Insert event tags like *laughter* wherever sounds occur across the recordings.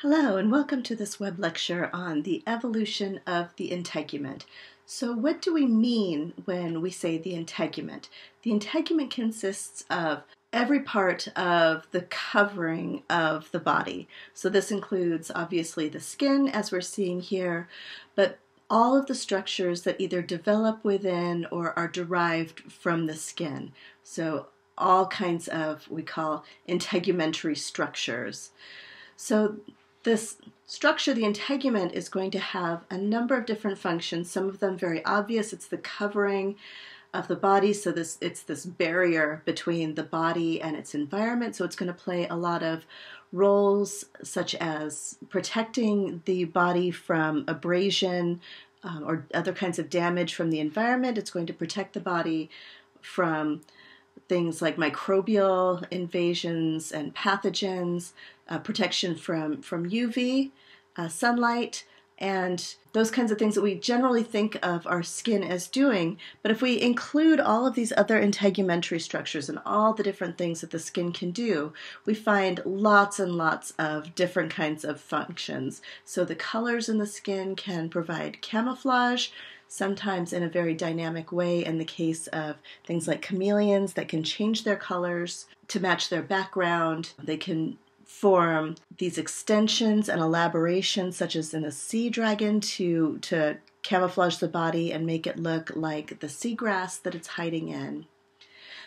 Hello, and welcome to this web lecture on the evolution of the integument. So, what do we mean when we say the integument? The integument consists of every part of the covering of the body. So, this includes obviously the skin, as we're seeing here, but all of the structures that either develop within or are derived from the skin. So, all kinds of we call integumentary structures. So, this structure, the integument, is going to have a number of different functions, some of them very obvious. It's the covering of the body, so this it's this barrier between the body and its environment. So it's going to play a lot of roles such as protecting the body from abrasion um, or other kinds of damage from the environment. It's going to protect the body from things like microbial invasions and pathogens, uh, protection from, from UV, uh, sunlight, and those kinds of things that we generally think of our skin as doing. But if we include all of these other integumentary structures and all the different things that the skin can do, we find lots and lots of different kinds of functions. So the colors in the skin can provide camouflage, sometimes in a very dynamic way in the case of things like chameleons that can change their colors to match their background. They can form these extensions and elaborations, such as in a sea dragon, to, to camouflage the body and make it look like the seagrass that it's hiding in.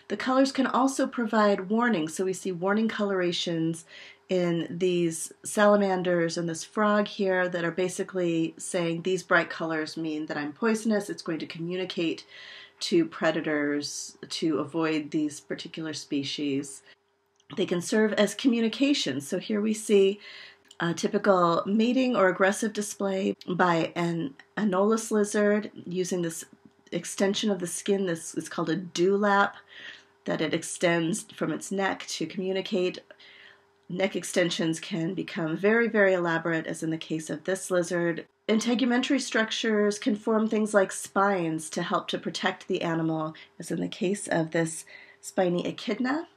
The colors can also provide warnings, so we see warning colorations in these salamanders and this frog here that are basically saying these bright colors mean that I'm poisonous. It's going to communicate to predators to avoid these particular species. They can serve as communication. So here we see a typical mating or aggressive display by an anolis lizard using this extension of the skin. This is called a dewlap, that it extends from its neck to communicate Neck extensions can become very, very elaborate, as in the case of this lizard. Integumentary structures can form things like spines to help to protect the animal, as in the case of this spiny echidna.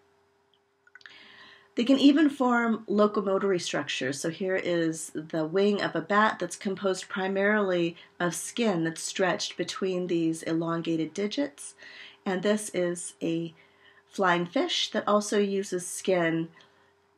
They can even form locomotory structures. So here is the wing of a bat that's composed primarily of skin that's stretched between these elongated digits. And this is a flying fish that also uses skin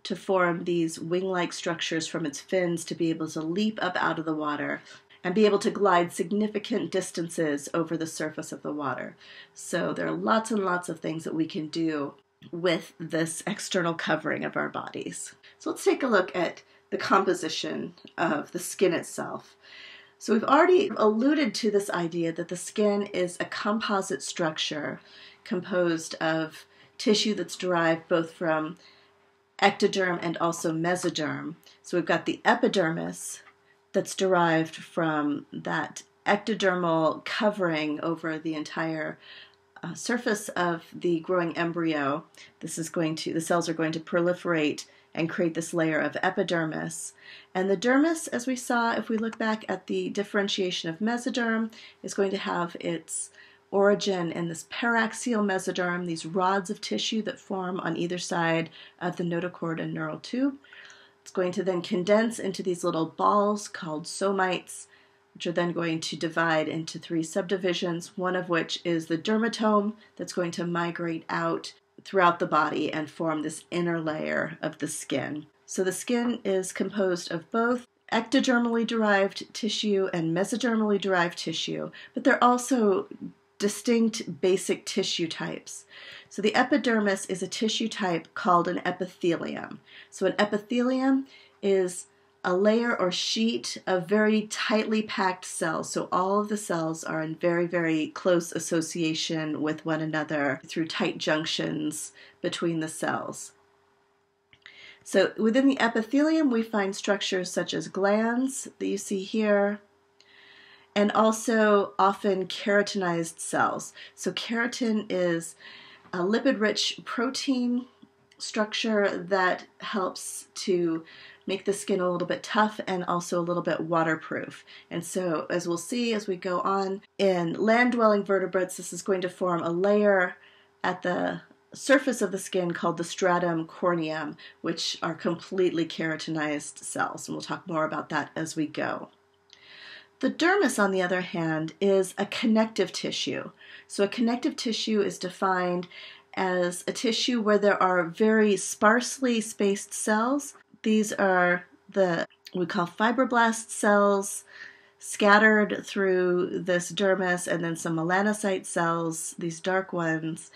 to form these wing like structures from its fins to be able to leap up out of the water and be able to glide significant distances over the surface of the water. So there are lots and lots of things that we can do with this external covering of our bodies. So let's take a look at the composition of the skin itself. So we've already alluded to this idea that the skin is a composite structure composed of tissue that's derived both from ectoderm and also mesoderm. So we've got the epidermis that's derived from that ectodermal covering over the entire uh, surface of the growing embryo. This is going to, the cells are going to proliferate and create this layer of epidermis. And the dermis, as we saw, if we look back at the differentiation of mesoderm, is going to have its origin in this paraxial mesoderm, these rods of tissue that form on either side of the notochord and neural tube. It's going to then condense into these little balls called somites, which are then going to divide into three subdivisions, one of which is the dermatome that's going to migrate out throughout the body and form this inner layer of the skin. So the skin is composed of both ectodermally derived tissue and mesodermally derived tissue, but they're also distinct basic tissue types. So the epidermis is a tissue type called an epithelium. So an epithelium is a layer or sheet of very tightly packed cells. So all of the cells are in very, very close association with one another through tight junctions between the cells. So within the epithelium, we find structures such as glands that you see here, and also often keratinized cells. So, keratin is a lipid rich protein structure that helps to make the skin a little bit tough and also a little bit waterproof. And so, as we'll see as we go on in land dwelling vertebrates, this is going to form a layer at the surface of the skin called the stratum corneum, which are completely keratinized cells. And we'll talk more about that as we go. The dermis, on the other hand, is a connective tissue. So, a connective tissue is defined as a tissue where there are very sparsely spaced cells. These are the we call fibroblast cells scattered through this dermis, and then some melanocyte cells, these dark ones,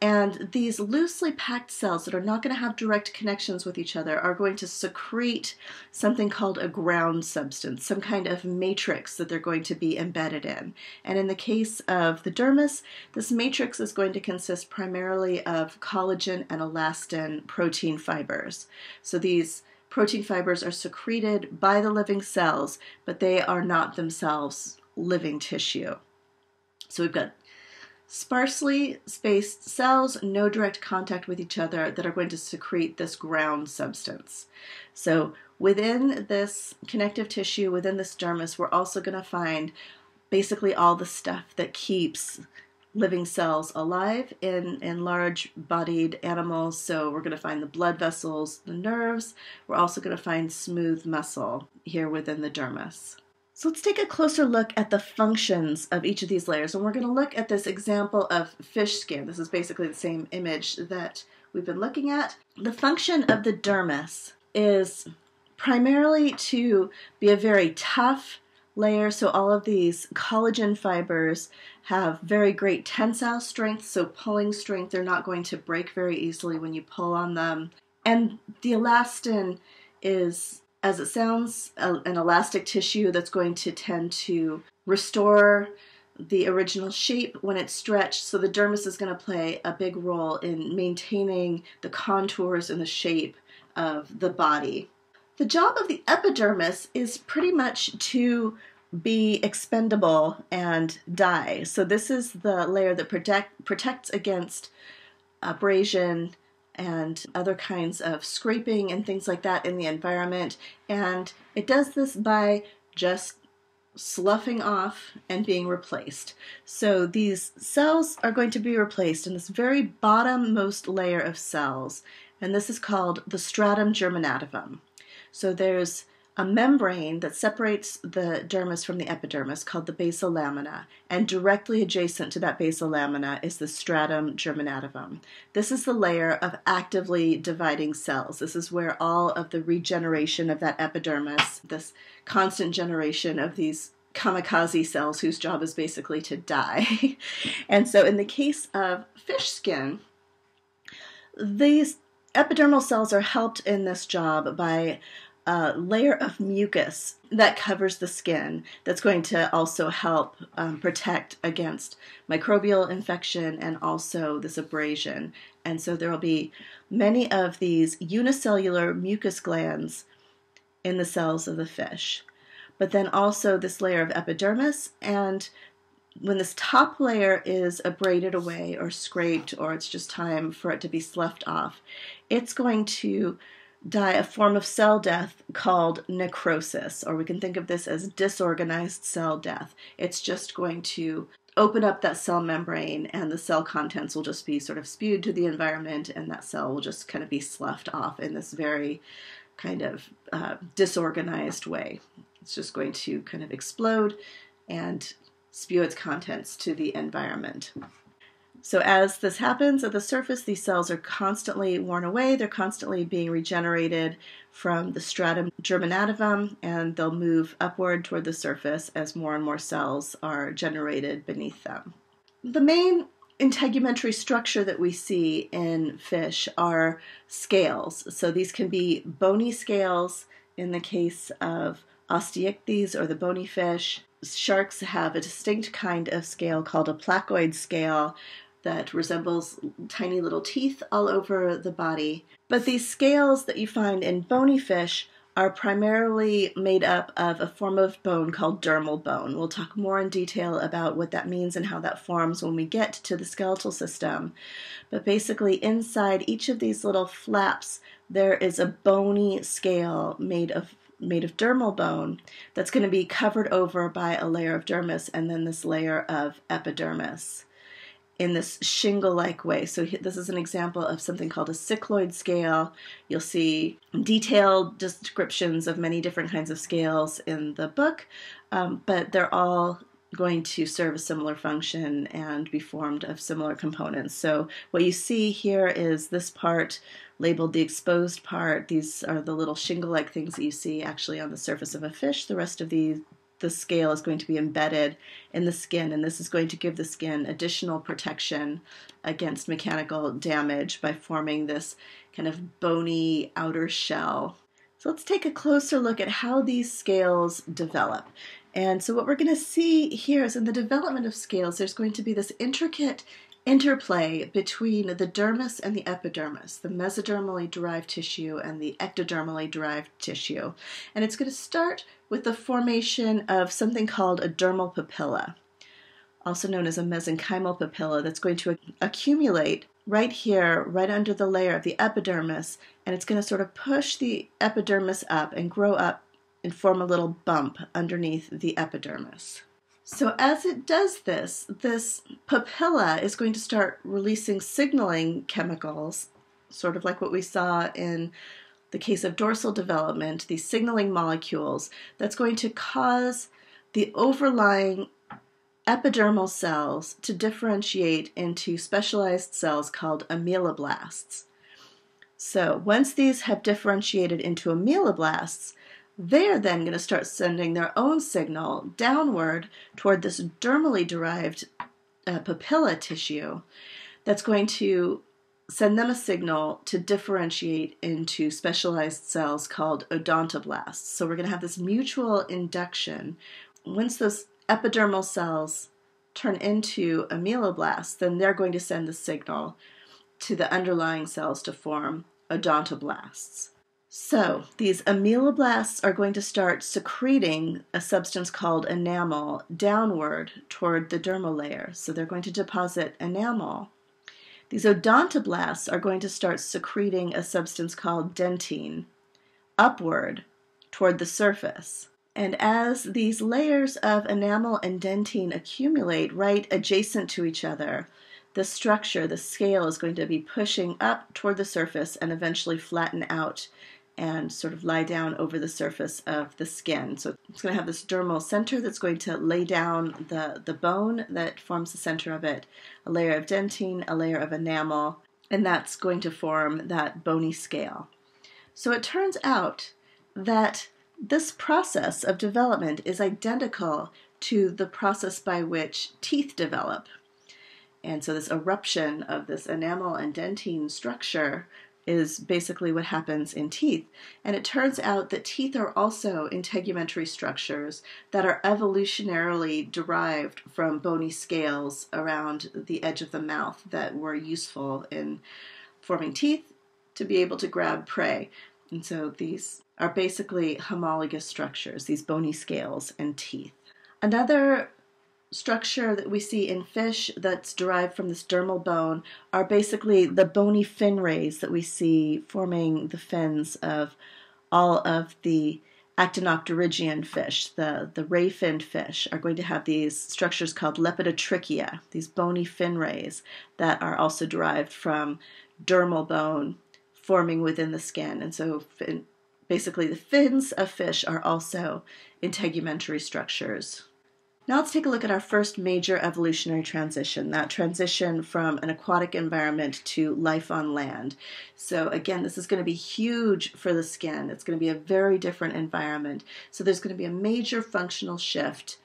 and these loosely packed cells that are not going to have direct connections with each other are going to secrete something called a ground substance, some kind of matrix that they're going to be embedded in. And in the case of the dermis, this matrix is going to consist primarily of collagen and elastin protein fibers. So these protein fibers are secreted by the living cells, but they are not themselves living tissue. So we've got sparsely spaced cells, no direct contact with each other, that are going to secrete this ground substance. So within this connective tissue, within this dermis, we're also going to find basically all the stuff that keeps living cells alive in, in large bodied animals. So we're going to find the blood vessels, the nerves. We're also going to find smooth muscle here within the dermis. So let's take a closer look at the functions of each of these layers. And we're going to look at this example of fish skin. This is basically the same image that we've been looking at. The function of the dermis is primarily to be a very tough layer. So all of these collagen fibers have very great tensile strength. So pulling strength, they're not going to break very easily when you pull on them. And the elastin is as it sounds, a, an elastic tissue that's going to tend to restore the original shape when it's stretched. So the dermis is going to play a big role in maintaining the contours and the shape of the body. The job of the epidermis is pretty much to be expendable and die. So this is the layer that protect, protects against abrasion and other kinds of scraping and things like that in the environment. And it does this by just sloughing off and being replaced. So these cells are going to be replaced in this very bottommost layer of cells, and this is called the stratum germinativum. So there's a membrane that separates the dermis from the epidermis called the basal lamina, and directly adjacent to that basal lamina is the stratum germinativum. This is the layer of actively dividing cells. This is where all of the regeneration of that epidermis, this constant generation of these kamikaze cells whose job is basically to die. *laughs* and so in the case of fish skin, these epidermal cells are helped in this job by a layer of mucus that covers the skin that's going to also help um, protect against microbial infection and also this abrasion. And so there will be many of these unicellular mucus glands in the cells of the fish. But then also this layer of epidermis and when this top layer is abraded away or scraped or it's just time for it to be sloughed off, it's going to die a form of cell death called necrosis, or we can think of this as disorganized cell death. It's just going to open up that cell membrane, and the cell contents will just be sort of spewed to the environment, and that cell will just kind of be sloughed off in this very kind of uh, disorganized way. It's just going to kind of explode and spew its contents to the environment. So as this happens at the surface, these cells are constantly worn away. They're constantly being regenerated from the stratum germinativum, and they'll move upward toward the surface as more and more cells are generated beneath them. The main integumentary structure that we see in fish are scales. So these can be bony scales in the case of osteichthyes or the bony fish. Sharks have a distinct kind of scale called a placoid scale, that resembles tiny little teeth all over the body. But these scales that you find in bony fish are primarily made up of a form of bone called dermal bone. We'll talk more in detail about what that means and how that forms when we get to the skeletal system. But basically, inside each of these little flaps, there is a bony scale made of made of dermal bone that's going to be covered over by a layer of dermis and then this layer of epidermis in this shingle like way. So, this is an example of something called a cycloid scale. You'll see detailed descriptions of many different kinds of scales in the book, um, but they're all going to serve a similar function and be formed of similar components. So, what you see here is this part labeled the exposed part. These are the little shingle like things that you see actually on the surface of a fish. The rest of these the scale is going to be embedded in the skin, and this is going to give the skin additional protection against mechanical damage by forming this kind of bony outer shell. So let's take a closer look at how these scales develop. And so, what we're going to see here is in the development of scales, there's going to be this intricate interplay between the dermis and the epidermis, the mesodermally derived tissue and the ectodermally derived tissue. And it's going to start with the formation of something called a dermal papilla, also known as a mesenchymal papilla, that's going to accumulate right here, right under the layer of the epidermis, and it's going to sort of push the epidermis up and grow up and form a little bump underneath the epidermis. So, as it does this, this papilla is going to start releasing signaling chemicals, sort of like what we saw in the case of dorsal development, these signaling molecules that's going to cause the overlying epidermal cells to differentiate into specialized cells called ameloblasts. So, once these have differentiated into ameloblasts, they're then going to start sending their own signal downward toward this dermally derived uh, papilla tissue that's going to send them a signal to differentiate into specialized cells called odontoblasts. So we're going to have this mutual induction. Once those epidermal cells turn into ameloblasts, then they're going to send the signal to the underlying cells to form odontoblasts. So, these ameloblasts are going to start secreting a substance called enamel downward toward the dermal layer. So, they're going to deposit enamel these odontoblasts are going to start secreting a substance called dentine upward toward the surface. And as these layers of enamel and dentine accumulate right adjacent to each other, the structure, the scale, is going to be pushing up toward the surface and eventually flatten out and sort of lie down over the surface of the skin. So it's going to have this dermal center that's going to lay down the, the bone that forms the center of it, a layer of dentine, a layer of enamel, and that's going to form that bony scale. So it turns out that this process of development is identical to the process by which teeth develop. And so, this eruption of this enamel and dentine structure is basically what happens in teeth. And it turns out that teeth are also integumentary structures that are evolutionarily derived from bony scales around the edge of the mouth that were useful in forming teeth to be able to grab prey. And so these are basically homologous structures, these bony scales and teeth. Another structure that we see in fish that's derived from this dermal bone are basically the bony fin rays that we see forming the fins of all of the actinopterygian fish, the, the ray finned fish, are going to have these structures called lepidotrichia, these bony fin rays that are also derived from dermal bone forming within the skin. And so, fin, basically, the fins of fish are also integumentary structures. Now let's take a look at our first major evolutionary transition, that transition from an aquatic environment to life on land. So again, this is going to be huge for the skin. It's going to be a very different environment. So there's going to be a major functional shift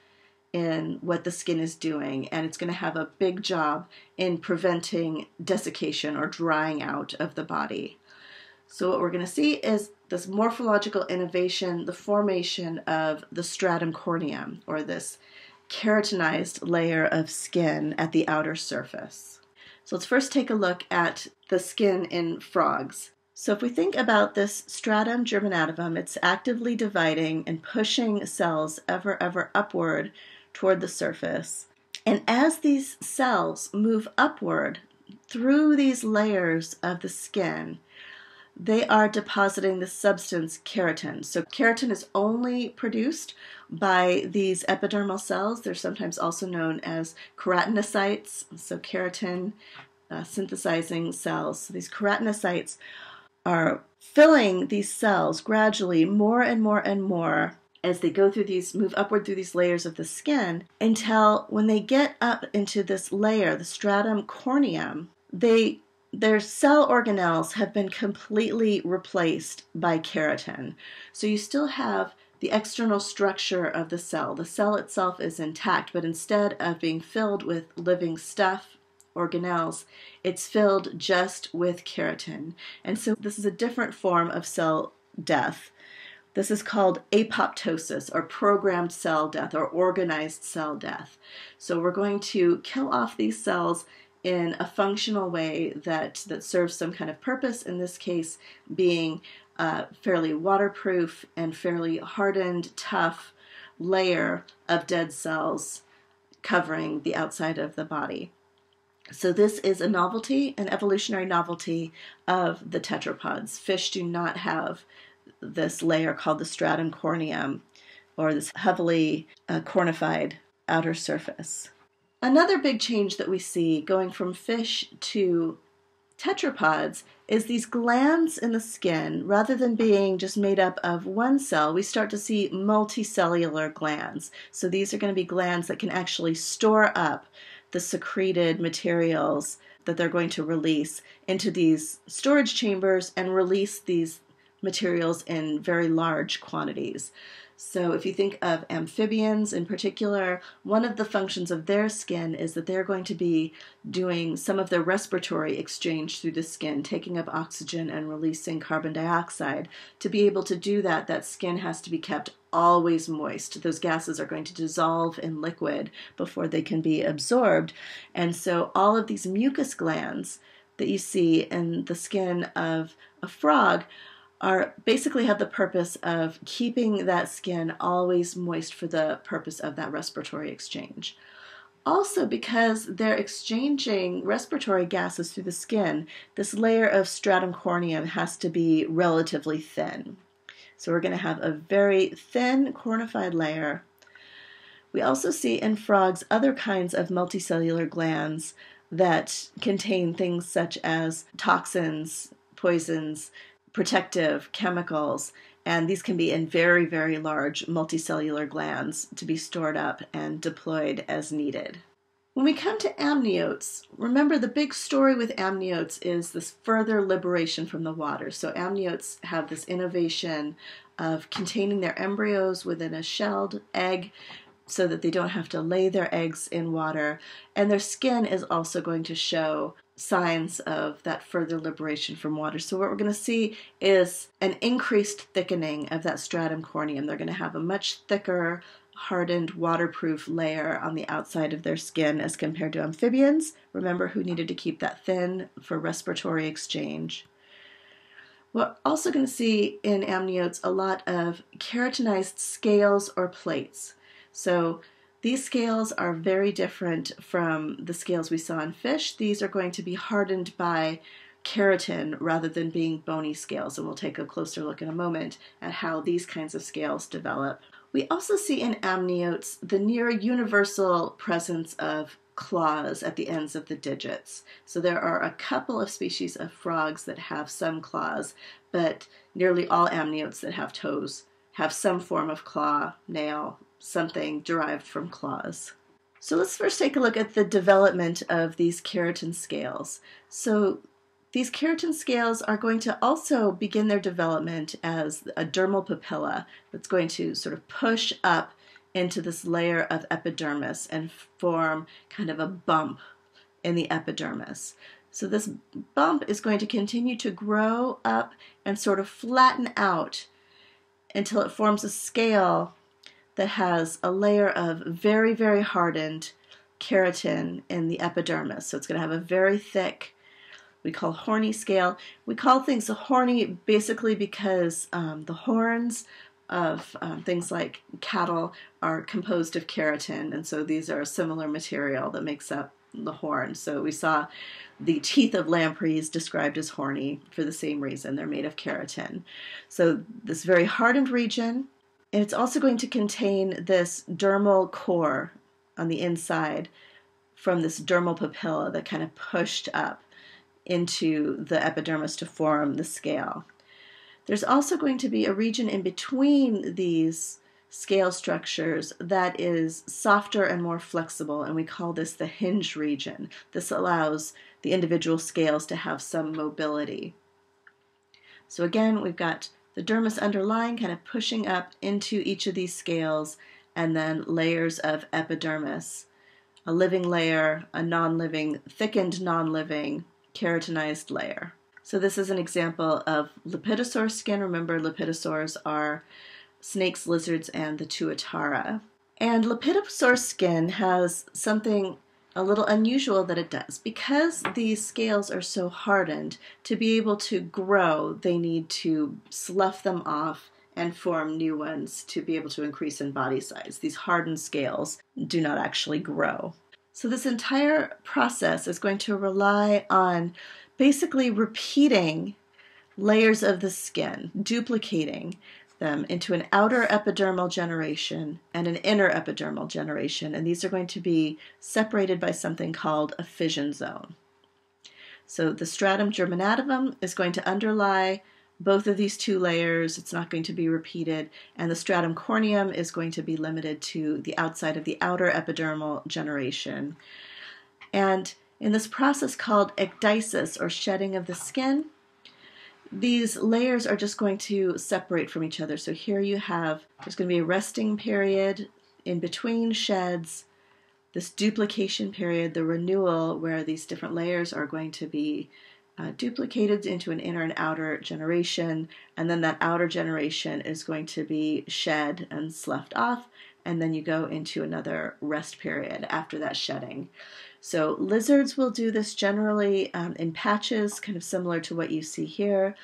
in what the skin is doing, and it's going to have a big job in preventing desiccation or drying out of the body. So, what we're going to see is this morphological innovation, the formation of the stratum corneum, or this keratinized layer of skin at the outer surface. So let's first take a look at the skin in frogs. So if we think about this stratum germinativum, it's actively dividing and pushing cells ever, ever upward toward the surface. And as these cells move upward through these layers of the skin, they are depositing the substance keratin. So, keratin is only produced by these epidermal cells. They're sometimes also known as keratinocytes. So, keratin uh, synthesizing cells. So, these keratinocytes are filling these cells gradually more and more and more as they go through these, move upward through these layers of the skin until when they get up into this layer, the stratum corneum, they their cell organelles have been completely replaced by keratin. So you still have the external structure of the cell. The cell itself is intact, but instead of being filled with living stuff, organelles, it's filled just with keratin. And so this is a different form of cell death. This is called apoptosis or programmed cell death or organized cell death. So we're going to kill off these cells in a functional way that, that serves some kind of purpose, in this case being a fairly waterproof and fairly hardened, tough layer of dead cells covering the outside of the body. So, this is a novelty, an evolutionary novelty of the tetrapods. Fish do not have this layer called the stratum corneum, or this heavily uh, cornified outer surface. Another big change that we see going from fish to tetrapods is these glands in the skin, rather than being just made up of one cell, we start to see multicellular glands. So these are going to be glands that can actually store up the secreted materials that they're going to release into these storage chambers and release these materials in very large quantities. So, if you think of amphibians in particular, one of the functions of their skin is that they're going to be doing some of their respiratory exchange through the skin, taking up oxygen and releasing carbon dioxide. To be able to do that, that skin has to be kept always moist. Those gases are going to dissolve in liquid before they can be absorbed. And so, all of these mucus glands that you see in the skin of a frog are basically have the purpose of keeping that skin always moist for the purpose of that respiratory exchange. Also, because they're exchanging respiratory gases through the skin, this layer of stratum corneum has to be relatively thin. So, we're going to have a very thin cornified layer. We also see in frogs other kinds of multicellular glands that contain things such as toxins, poisons, protective chemicals, and these can be in very, very large multicellular glands to be stored up and deployed as needed. When we come to amniotes, remember the big story with amniotes is this further liberation from the water. So, amniotes have this innovation of containing their embryos within a shelled egg so that they don't have to lay their eggs in water. And their skin is also going to show signs of that further liberation from water. So, what we're going to see is an increased thickening of that stratum corneum. They're going to have a much thicker, hardened, waterproof layer on the outside of their skin as compared to amphibians. Remember, who needed to keep that thin for respiratory exchange. We're also going to see in amniotes a lot of keratinized scales or plates. So, these scales are very different from the scales we saw in fish. These are going to be hardened by keratin rather than being bony scales, and we'll take a closer look in a moment at how these kinds of scales develop. We also see in amniotes the near universal presence of claws at the ends of the digits. So there are a couple of species of frogs that have some claws, but nearly all amniotes that have toes have some form of claw, nail, something derived from claws. So let's first take a look at the development of these keratin scales. So these keratin scales are going to also begin their development as a dermal papilla that's going to sort of push up into this layer of epidermis and form kind of a bump in the epidermis. So this bump is going to continue to grow up and sort of flatten out until it forms a scale that has a layer of very, very hardened keratin in the epidermis. So it's going to have a very thick, we call horny scale. We call things horny basically because um, the horns of um, things like cattle are composed of keratin, and so these are a similar material that makes up the horn. So we saw the teeth of lampreys described as horny for the same reason. They're made of keratin. So this very hardened region, and it's also going to contain this dermal core on the inside from this dermal papilla that kind of pushed up into the epidermis to form the scale. There's also going to be a region in between these scale structures that is softer and more flexible, and we call this the hinge region. This allows the individual scales to have some mobility. So again, we've got the dermis underlying kind of pushing up into each of these scales, and then layers of epidermis, a living layer, a non-living, thickened non-living, keratinized layer. So this is an example of lepidosaur skin. Remember, lepidosaurs are snakes, lizards, and the tuatara. And lepidosaur skin has something a little unusual that it does. Because these scales are so hardened, to be able to grow, they need to slough them off and form new ones to be able to increase in body size. These hardened scales do not actually grow. So, this entire process is going to rely on basically repeating layers of the skin, duplicating them into an outer epidermal generation and an inner epidermal generation, and these are going to be separated by something called a fission zone. So the stratum germinativum is going to underlie both of these two layers. It's not going to be repeated. And the stratum corneum is going to be limited to the outside of the outer epidermal generation. And in this process called ecdysis, or shedding of the skin, these layers are just going to separate from each other. So here you have, there's going to be a resting period in between sheds, this duplication period, the renewal, where these different layers are going to be uh, duplicated into an inner and outer generation, and then that outer generation is going to be shed and sloughed off, and then you go into another rest period after that shedding. So lizards will do this generally um, in patches, kind of similar to what you see here,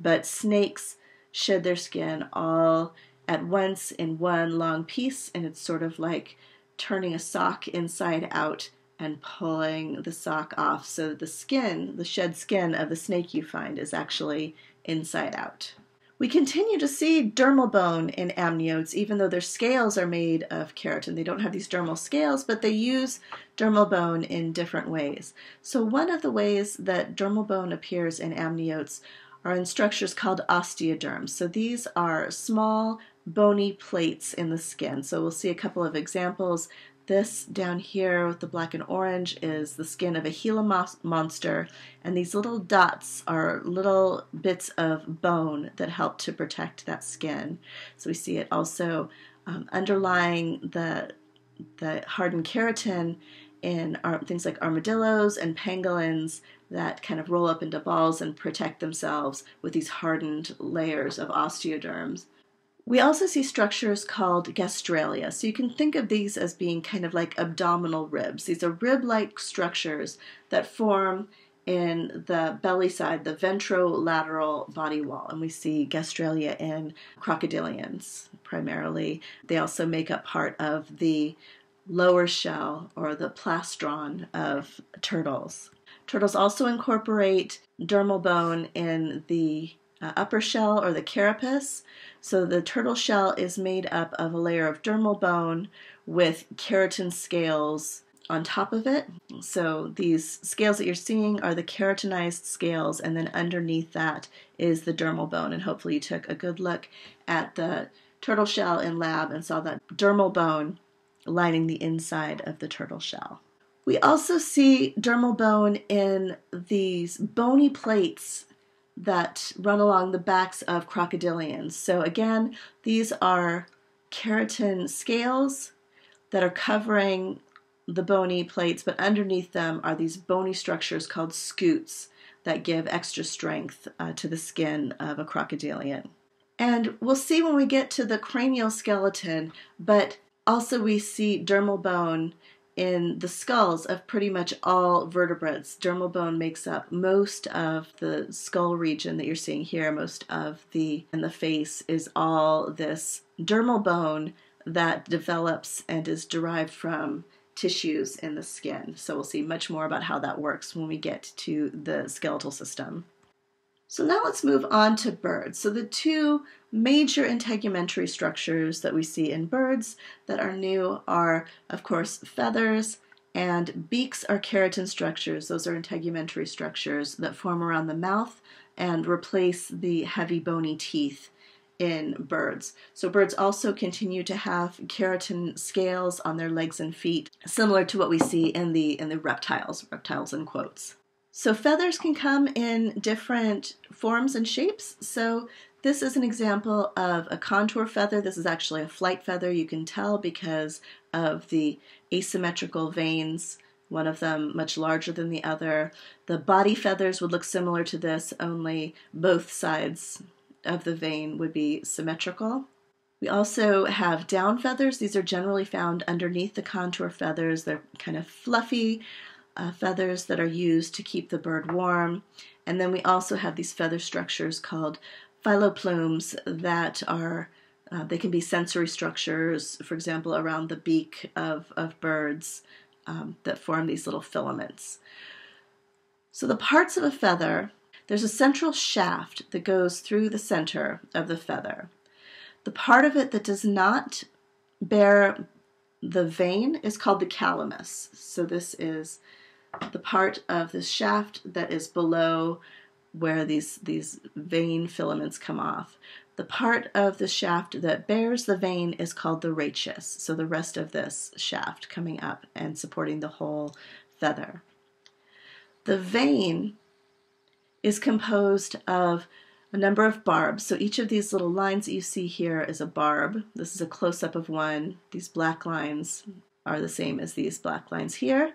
but snakes shed their skin all at once in one long piece, and it's sort of like turning a sock inside out and pulling the sock off so the skin, the shed skin of the snake you find, is actually inside out. We continue to see dermal bone in amniotes, even though their scales are made of keratin. They don't have these dermal scales, but they use dermal bone in different ways. So, one of the ways that dermal bone appears in amniotes are in structures called osteoderms. So, these are small bony plates in the skin. So, we'll see a couple of examples. This down here with the black and orange is the skin of a Gila monster, and these little dots are little bits of bone that help to protect that skin. So we see it also um, underlying the the hardened keratin in things like armadillos and pangolins that kind of roll up into balls and protect themselves with these hardened layers of osteoderms. We also see structures called gastralia. So you can think of these as being kind of like abdominal ribs. These are rib like structures that form in the belly side, the ventrolateral body wall. And we see gastralia in crocodilians primarily. They also make up part of the lower shell or the plastron of turtles. Turtles also incorporate dermal bone in the uh, upper shell or the carapace. So the turtle shell is made up of a layer of dermal bone with keratin scales on top of it. So these scales that you're seeing are the keratinized scales, and then underneath that is the dermal bone. And hopefully, you took a good look at the turtle shell in lab and saw that dermal bone lining the inside of the turtle shell. We also see dermal bone in these bony plates that run along the backs of crocodilians. So, again, these are keratin scales that are covering the bony plates, but underneath them are these bony structures called scutes that give extra strength uh, to the skin of a crocodilian. And we'll see when we get to the cranial skeleton, but also we see dermal bone in the skulls of pretty much all vertebrates. Dermal bone makes up most of the skull region that you're seeing here. Most of the in the face is all this dermal bone that develops and is derived from tissues in the skin. So we'll see much more about how that works when we get to the skeletal system. So now let's move on to birds. So the two major integumentary structures that we see in birds that are new are, of course, feathers and beaks are keratin structures. Those are integumentary structures that form around the mouth and replace the heavy bony teeth in birds. So birds also continue to have keratin scales on their legs and feet, similar to what we see in the in the reptiles, reptiles in quotes. So feathers can come in different forms and shapes. So this is an example of a contour feather. This is actually a flight feather. You can tell because of the asymmetrical vanes, one of them much larger than the other. The body feathers would look similar to this, only both sides of the vane would be symmetrical. We also have down feathers. These are generally found underneath the contour feathers. They're kind of fluffy, uh, feathers that are used to keep the bird warm. And then we also have these feather structures called filoplumes that are, uh, they can be sensory structures, for example, around the beak of, of birds um, that form these little filaments. So the parts of a feather, there's a central shaft that goes through the center of the feather. The part of it that does not bear the vane is called the calamus. So this is the part of the shaft that is below where these, these vane filaments come off. The part of the shaft that bears the vane is called the rachis, so the rest of this shaft coming up and supporting the whole feather. The vane is composed of a number of barbs. So each of these little lines that you see here is a barb. This is a close-up of one. These black lines are the same as these black lines here.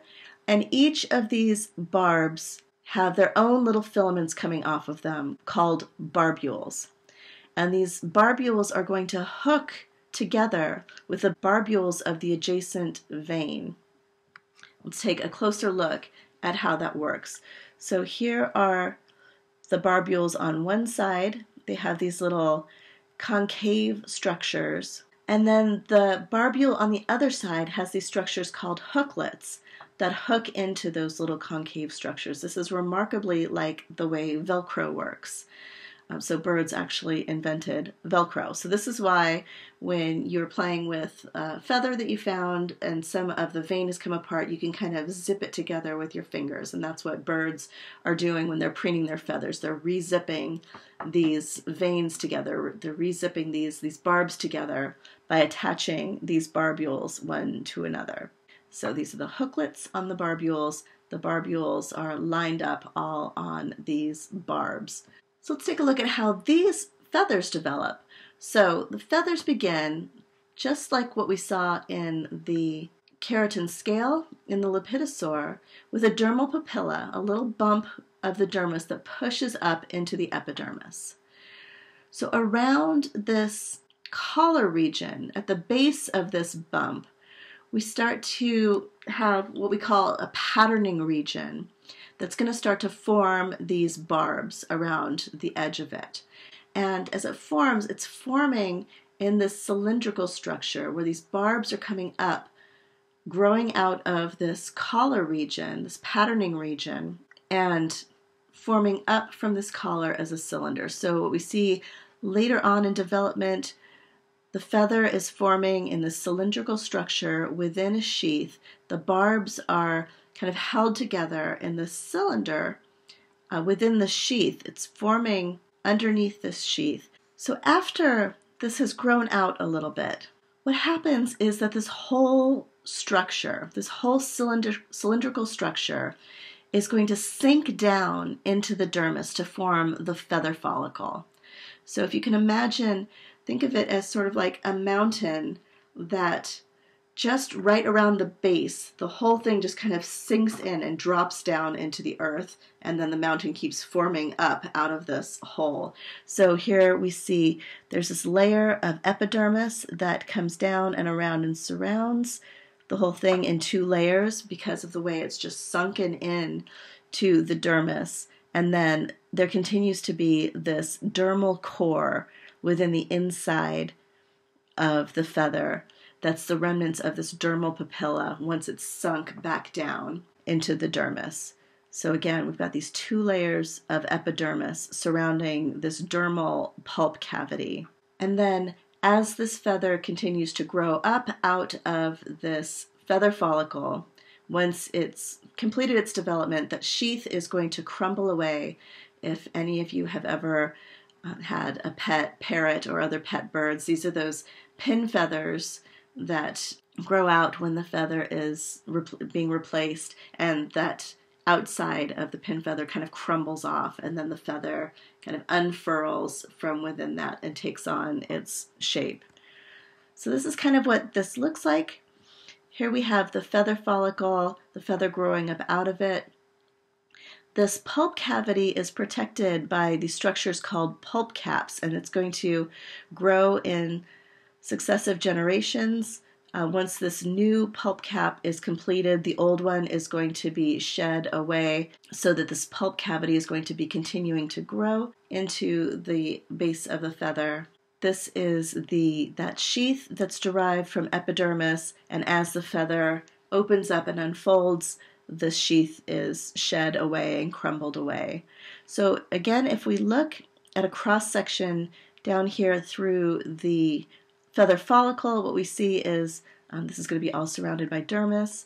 And each of these barbs have their own little filaments coming off of them called barbules. And these barbules are going to hook together with the barbules of the adjacent vane. Let's take a closer look at how that works. So here are the barbules on one side. They have these little concave structures. And then the barbule on the other side has these structures called hooklets that hook into those little concave structures. This is remarkably like the way Velcro works. Um, so birds actually invented Velcro. So this is why when you're playing with a feather that you found and some of the vane has come apart, you can kind of zip it together with your fingers. And that's what birds are doing when they're preening their feathers. They're rezipping these vanes together. They're rezipping these, these barbs together by attaching these barbules one to another. So these are the hooklets on the barbules. The barbules are lined up all on these barbs. So let's take a look at how these feathers develop. So the feathers begin just like what we saw in the keratin scale in the lepidosaur with a dermal papilla, a little bump of the dermis that pushes up into the epidermis. So around this collar region, at the base of this bump, we start to have what we call a patterning region that's going to start to form these barbs around the edge of it. And as it forms, it's forming in this cylindrical structure where these barbs are coming up, growing out of this collar region, this patterning region, and forming up from this collar as a cylinder. So what we see later on in development the feather is forming in the cylindrical structure within a sheath. The barbs are kind of held together in the cylinder uh, within the sheath. It's forming underneath this sheath. So after this has grown out a little bit, what happens is that this whole structure, this whole cylinder, cylindrical structure, is going to sink down into the dermis to form the feather follicle. So if you can imagine think of it as sort of like a mountain that just right around the base, the whole thing just kind of sinks in and drops down into the earth, and then the mountain keeps forming up out of this hole. So here we see there's this layer of epidermis that comes down and around and surrounds the whole thing in two layers because of the way it's just sunken in to the dermis. And then there continues to be this dermal core within the inside of the feather That's the remnants of this dermal papilla once it's sunk back down into the dermis. So again, we've got these two layers of epidermis surrounding this dermal pulp cavity. And then as this feather continues to grow up out of this feather follicle, once it's completed its development, that sheath is going to crumble away. If any of you have ever had a pet parrot or other pet birds, these are those pin feathers that grow out when the feather is being replaced, and that outside of the pin feather kind of crumbles off, and then the feather kind of unfurls from within that and takes on its shape. So, this is kind of what this looks like. Here we have the feather follicle, the feather growing up out of it. This pulp cavity is protected by these structures called pulp caps, and it's going to grow in successive generations. Uh, once this new pulp cap is completed, the old one is going to be shed away so that this pulp cavity is going to be continuing to grow into the base of the feather. This is the that sheath that's derived from epidermis, and as the feather opens up and unfolds, the sheath is shed away and crumbled away. So again, if we look at a cross section down here through the feather follicle, what we see is um, this is going to be all surrounded by dermis,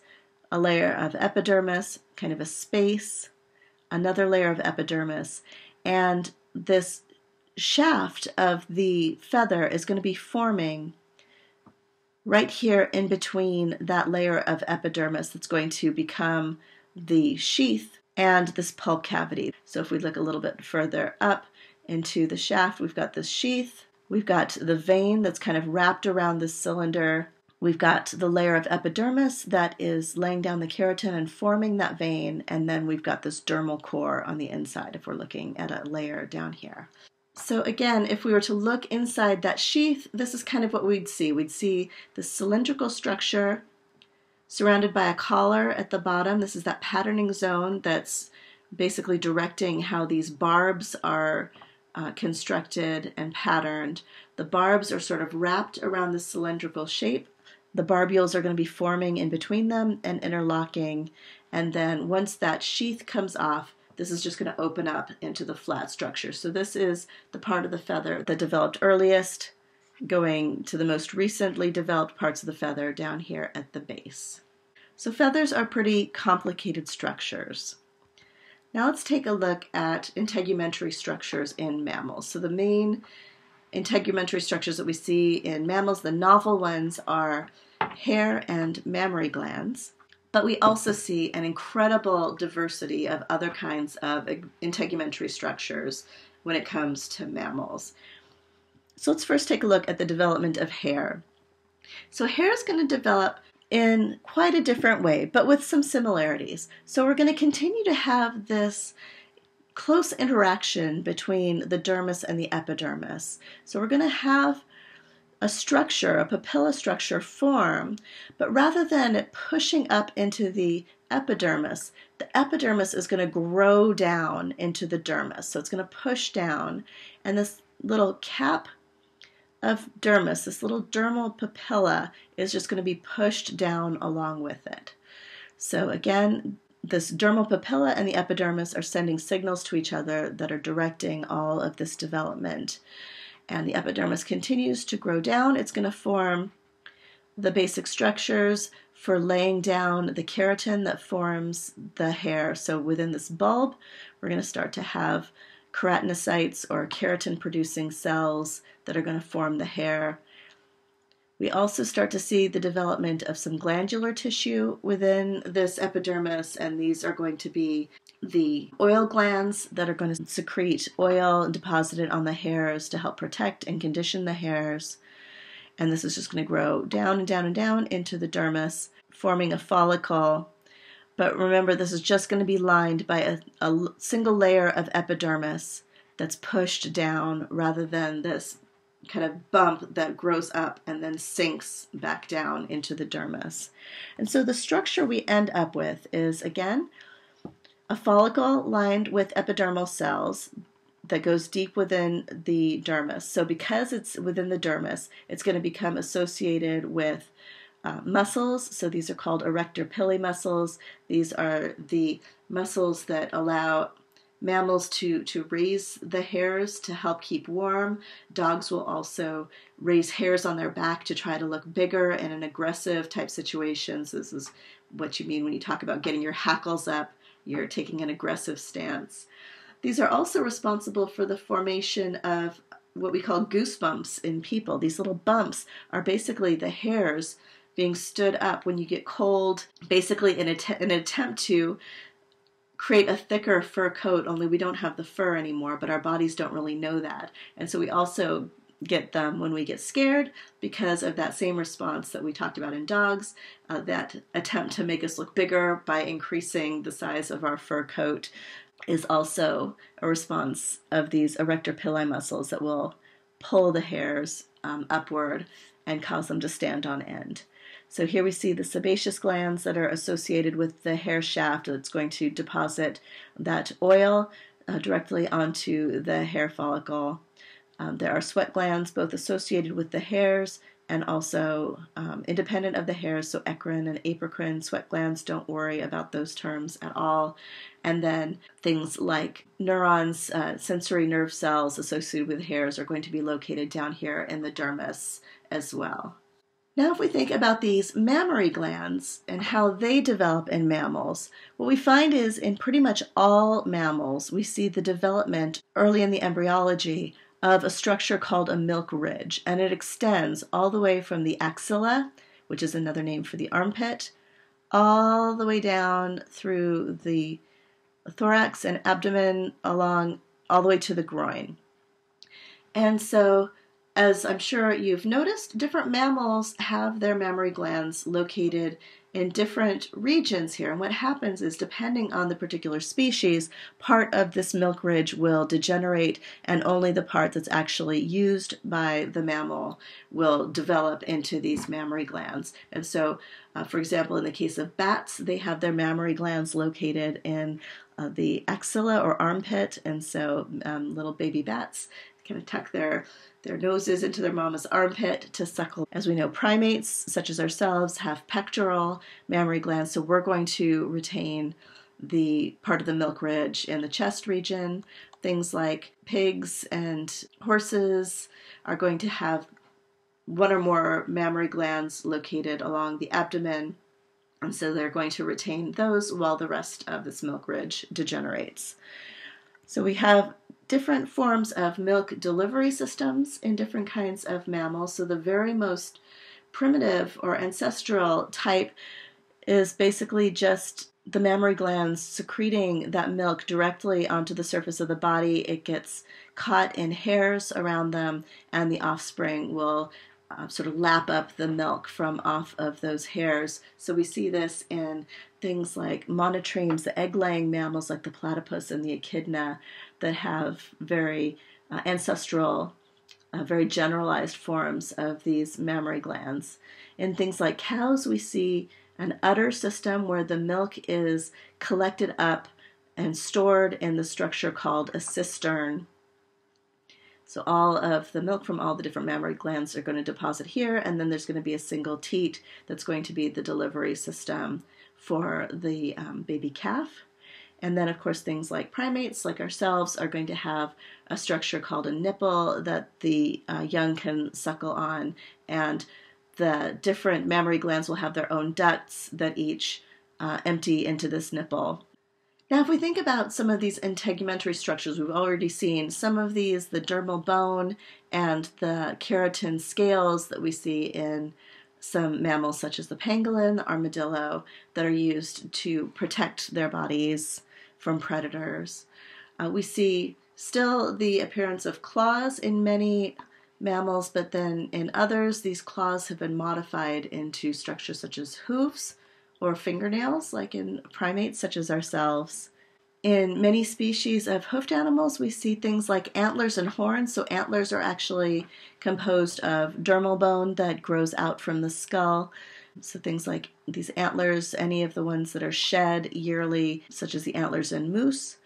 a layer of epidermis, kind of a space, another layer of epidermis, and this shaft of the feather is going to be forming right here in between that layer of epidermis that's going to become the sheath and this pulp cavity. So if we look a little bit further up into the shaft, we've got this sheath, we've got the vane that's kind of wrapped around this cylinder. We've got the layer of epidermis that is laying down the keratin and forming that vane, and then we've got this dermal core on the inside if we're looking at a layer down here. So again, if we were to look inside that sheath, this is kind of what we'd see. We'd see the cylindrical structure surrounded by a collar at the bottom. This is that patterning zone that's basically directing how these barbs are uh, constructed and patterned. The barbs are sort of wrapped around the cylindrical shape. The barbules are going to be forming in between them and interlocking. And then once that sheath comes off, this is just going to open up into the flat structure. So this is the part of the feather that developed earliest, going to the most recently developed parts of the feather down here at the base. So feathers are pretty complicated structures. Now let's take a look at integumentary structures in mammals. So the main integumentary structures that we see in mammals, the novel ones are hair and mammary glands. But we also see an incredible diversity of other kinds of integumentary structures when it comes to mammals. So let's first take a look at the development of hair. So hair is going to develop in quite a different way, but with some similarities. So we're going to continue to have this close interaction between the dermis and the epidermis. So we're going to have a structure, a papilla structure form, but rather than it pushing up into the epidermis, the epidermis is going to grow down into the dermis. So it's going to push down, and this little cap of dermis, this little dermal papilla, is just going to be pushed down along with it. So again, this dermal papilla and the epidermis are sending signals to each other that are directing all of this development and the epidermis continues to grow down, it's going to form the basic structures for laying down the keratin that forms the hair. So within this bulb, we're going to start to have keratinocytes or keratin producing cells that are going to form the hair. We also start to see the development of some glandular tissue within this epidermis, and these are going to be the oil glands that are going to secrete oil and deposit it on the hairs to help protect and condition the hairs. And this is just going to grow down and down and down into the dermis, forming a follicle. But remember, this is just going to be lined by a, a single layer of epidermis that's pushed down rather than this kind of bump that grows up and then sinks back down into the dermis. And so the structure we end up with is again a follicle lined with epidermal cells. that goes deep within the dermis. So, because it's within the dermis, it's going to become associated with uh, muscles. So, these are called erector pili muscles. These are the muscles that allow mammals to, to raise the hairs to help keep warm. Dogs will also raise hairs on their back to try to look bigger in an aggressive type situation. So This is what you mean when you talk about getting your hackles up, you're taking an aggressive stance. These are also responsible for the formation of what we call goosebumps in people. These little bumps are basically the hairs being stood up when you get cold, basically in, an attempt to create a thicker fur coat, only we don't have the fur anymore, but our bodies don't really know that. And so we also get them when we get scared because of that same response that we talked about in dogs, uh, that attempt to make us look bigger by increasing the size of our fur coat is also a response of these erector pili muscles that will pull the hairs um, upward and cause them to stand on end. So here we see the sebaceous glands that are associated with the hair shaft that's going to deposit that oil uh, directly onto the hair follicle. Um, there are sweat glands both associated with the hairs and also um, independent of the hairs, so eccrine and apocrine sweat glands. Don't worry about those terms at all. And then things like neurons, uh, sensory nerve cells associated with hairs are going to be located down here in the dermis as well. Now, if we think about these mammary glands and how they develop in mammals, what we find is in pretty much all mammals, we see the development early in the embryology of a structure called a milk ridge, and it extends all the way from the axilla, which is another name for the armpit, all the way down through the thorax and abdomen, along all the way to the groin. And so as I'm sure you've noticed, different mammals have their mammary glands located in different regions here. And what happens is, depending on the particular species, part of this milk ridge will degenerate, and only the part that's actually used by the mammal will develop into these mammary glands. And so, uh, for example, in the case of bats, they have their mammary glands located in uh, the axilla or armpit, and so um, little baby bats kind of tuck their their noses into their mama's armpit to suckle. As we know, primates, such as ourselves, have pectoral mammary glands, so we're going to retain the part of the milk ridge in the chest region. Things like pigs and horses are going to have one or more mammary glands located along the abdomen, and so they're going to retain those while the rest of this milk ridge degenerates. So we have different forms of milk delivery systems in different kinds of mammals. So the very most primitive or ancestral type is basically just the mammary glands secreting that milk directly onto the surface of the body. It gets caught in hairs around them, and the offspring will uh, sort of lap up the milk from off of those hairs. So we see this in things like monotremes, the egg laying mammals like the platypus and the echidna, that have very uh, ancestral, uh, very generalized forms of these mammary glands. In things like cows, we see an udder system where the milk is collected up and stored in the structure called a cistern. So all of the milk from all the different mammary glands are going to deposit here, and then there's going to be a single teat that's going to be the delivery system for the um, baby calf. And then, of course, things like primates, like ourselves, are going to have a structure called a nipple that the uh, young can suckle on. And the different mammary glands will have their own ducts that each uh, empty into this nipple. Now, if we think about some of these integumentary structures, we've already seen some of these, the dermal bone and the keratin scales that we see in some mammals, such as the pangolin, the armadillo, that are used to protect their bodies from predators. Uh, we see still the appearance of claws in many mammals, but then in others, these claws have been modified into structures such as hooves or fingernails, like in primates such as ourselves. In many species of hoofed animals, we see things like antlers and horns. So, antlers are actually composed of dermal bone that grows out from the skull. So things like these antlers, any of the ones that are shed yearly, such as the antlers in moose,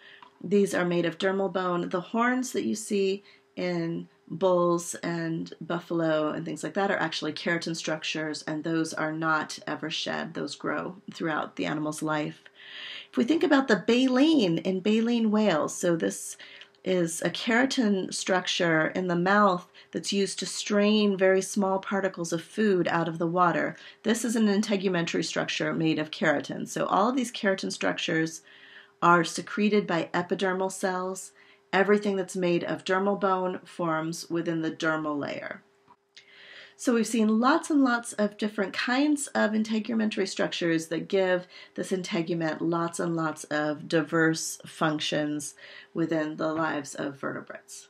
These are made of dermal bone. The horns that you see in bulls and buffalo and things like that are actually keratin structures, and those are not ever shed. Those grow throughout the animal's life. If we think about the baleen in baleen whales, so this is a keratin structure in the mouth that's used to strain very small particles of food out of the water. This is an integumentary structure made of keratin. So all of these keratin structures are secreted by epidermal cells. Everything that's made of dermal bone forms within the dermal layer. So we've seen lots and lots of different kinds of integumentary structures that give this integument lots and lots of diverse functions within the lives of vertebrates.